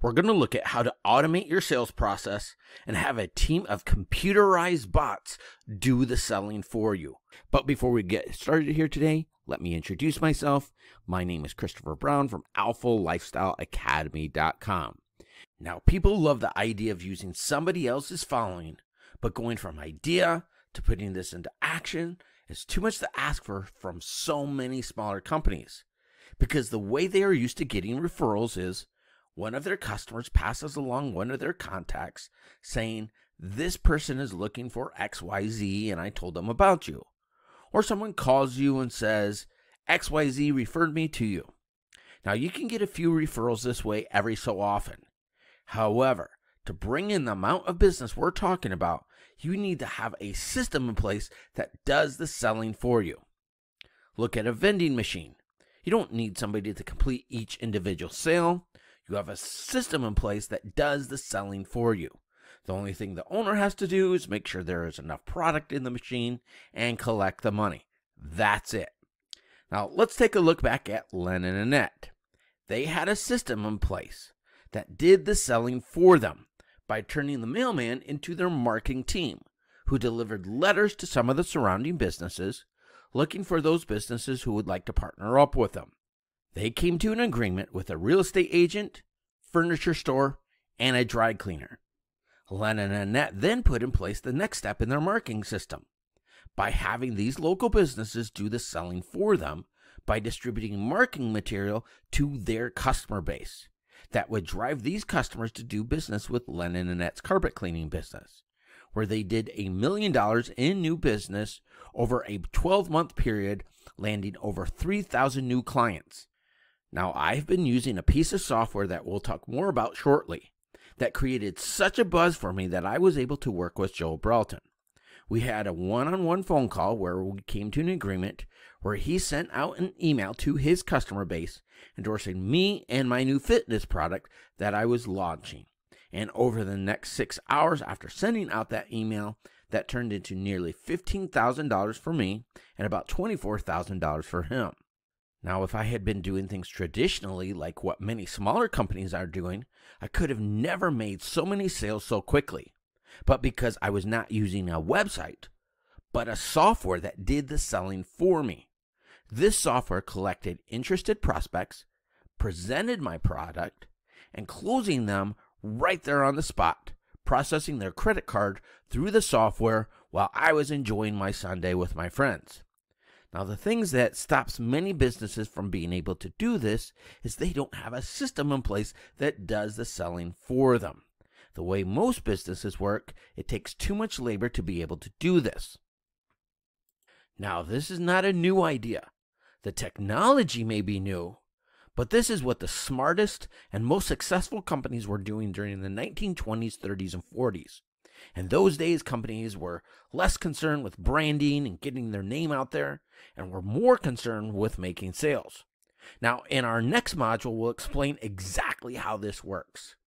we're going to look at how to automate your sales process and have a team of computerized bots do the selling for you. But before we get started here today, let me introduce myself. My name is Christopher Brown from AlphaLifestyleAcademy.com. Now, people love the idea of using somebody else's following, but going from idea to putting this into action is too much to ask for from so many smaller companies. Because the way they are used to getting referrals is one of their customers passes along one of their contacts saying, This person is looking for XYZ and I told them about you. Or someone calls you and says, XYZ referred me to you. Now, you can get a few referrals this way every so often. However, to bring in the amount of business we're talking about, you need to have a system in place that does the selling for you. Look at a vending machine. You don't need somebody to complete each individual sale. You have a system in place that does the selling for you. The only thing the owner has to do is make sure there is enough product in the machine and collect the money. That's it. Now, let's take a look back at Len and Annette. They had a system in place that did the selling for them by turning the mailman into their marketing team, who delivered letters to some of the surrounding businesses, looking for those businesses who would like to partner up with them. They came to an agreement with a real estate agent, furniture store, and a dry cleaner. Len and Annette then put in place the next step in their marketing system by having these local businesses do the selling for them by distributing marketing material to their customer base that would drive these customers to do business with Len and Annette's carpet cleaning business, where they did a million dollars in new business over a 12 month period, landing over 3,000 new clients. Now, I've been using a piece of software that we'll talk more about shortly that created such a buzz for me that I was able to work with Joe Brelton. We had a one on one phone call where we came to an agreement where he sent out an email to his customer base endorsing me and my new fitness product that I was launching. And over the next six hours after sending out that email, that turned into nearly $15,000 for me and about $24,000 for him. Now, if I had been doing things traditionally, like what many smaller companies are doing, I could have never made so many sales so quickly. But because I was not using a website, but a software that did the selling for me, this software collected interested prospects, presented my product, and closing them right there on the spot, processing their credit card through the software while I was enjoying my Sunday with my friends. Now, the things that stops many businesses from being able to do this is they don't have a system in place that does the selling for them. The way most businesses work, it takes too much labor to be able to do this. Now, this is not a new idea. The technology may be new, but this is what the smartest and most successful companies were doing during the 1920s, 30s, and 40s. In those days, companies were less concerned with branding and getting their name out there, and were more concerned with making sales. Now, in our next module, we'll explain exactly how this works.